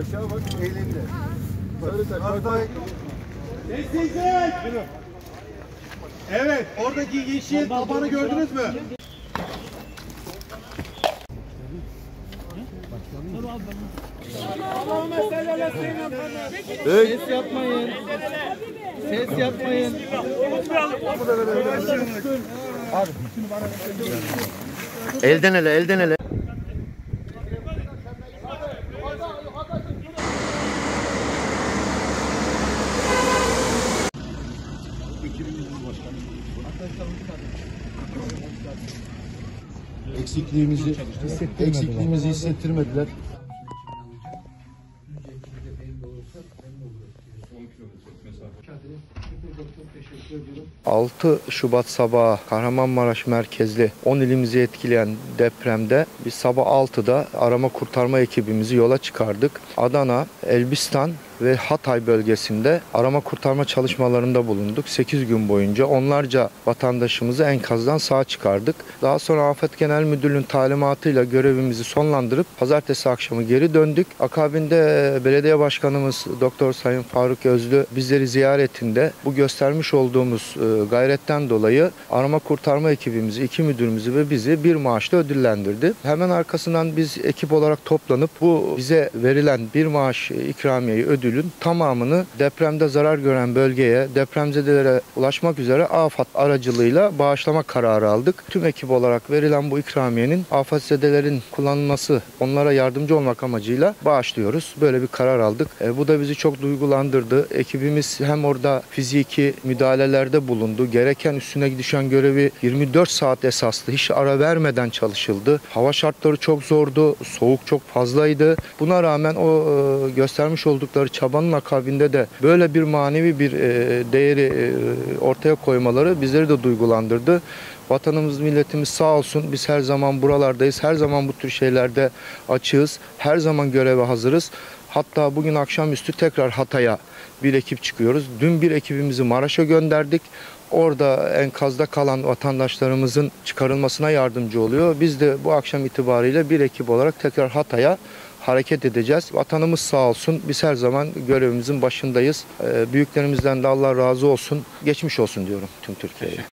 Aşağı bak elinde. Sarı tak. Bak bak. Sessizlik! Evet, oradaki yeşil tabanı gördünüz mü? Ses yapmayın. Ses yapmayın. Elden ele, elden ele. Eksikliğimizi, eksikliğimizi hissettirmediler. 6 Şubat sabahı Kahramanmaraş merkezli 10 ilimizi etkileyen depremde biz sabah 6'da arama kurtarma ekibimizi yola çıkardık. Adana, Elbistan ve Hatay bölgesinde arama kurtarma çalışmalarında bulunduk. 8 gün boyunca onlarca vatandaşımızı enkazdan sağ çıkardık. Daha sonra Afet Genel Müdürlüğü'nün talimatıyla görevimizi sonlandırıp pazartesi akşamı geri döndük. Akabinde e, belediye başkanımız Doktor Sayın Faruk Özlü bizleri ziyaretinde bu göstermiş olduğumuz e, gayretten dolayı arama kurtarma ekibimizi, iki müdürümüzü ve bizi bir maaşla ödüllendirdi. Hemen arkasından biz ekip olarak toplanıp bu bize verilen bir maaş ikramiyeyi ödülün tamamını depremde zarar gören bölgeye, depremzedelere ulaşmak üzere AFAD aracılığıyla bağışlama kararı aldık. Tüm ekip olarak verilen bu ikramiyenin afetzedelerin kullanılması, onlara yardımcı olmak amacıyla bağışlıyoruz. Böyle bir karar aldık. E, bu da bizi çok duygulandırdı. Ekibimiz hem orada fiziki müdahalelerde bulundu. Gereken üstüne düşen görevi 24 saat esaslı hiç ara vermeden çalışıldı. Hava şartları çok zordu. Soğuk çok fazlaydı. Buna rağmen o e, göstermiş oldukları çabanın akabinde de böyle bir manevi bir e, değeri e, ortaya koymaları bizleri de duygulandırdı. Vatanımız, milletimiz sağ olsun. Biz her zaman buralardayız. Her zaman bu tür şeylerde açığız. Her zaman göreve hazırız. Hatta bugün akşamüstü tekrar Hatay'a bir ekip çıkıyoruz. Dün bir ekibimizi Maraş'a gönderdik. Orada enkazda kalan vatandaşlarımızın çıkarılmasına yardımcı oluyor. Biz de bu akşam itibariyle bir ekip olarak tekrar Hatay'a hareket edeceğiz. Vatanımız sağ olsun. Biz her zaman görevimizin başındayız. Ee, Büyüklerimizden de Allah razı olsun. Geçmiş olsun diyorum tüm Türkiye'ye.